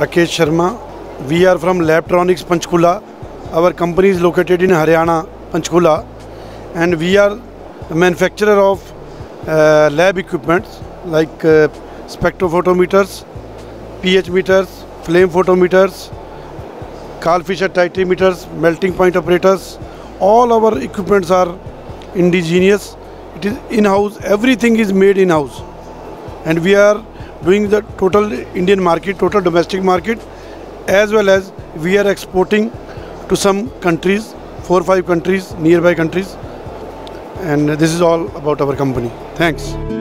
Rakesh Sharma. We are from Labtronics Panchkula. Our company is located in Haryana, Panchkula, and we are a manufacturer of uh, lab equipments like uh, spectrophotometers, pH meters, flame photometers, Karl Fischer titrimeters, melting point apparatus. All our equipments are indigenous. It is in-house. Everything is made in-house, and we are doing the total Indian market, total domestic market, as well as we are exporting to some countries, four or five countries, nearby countries. And this is all about our company. Thanks.